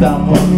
estamos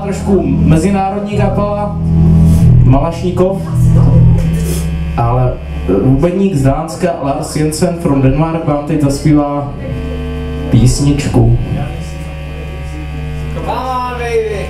trošku mezinárodní kapela, Malašníkov, ale hudebník z Dánska Lars Jensen from Denmark vám teď zaspívá písničku. Come on, baby!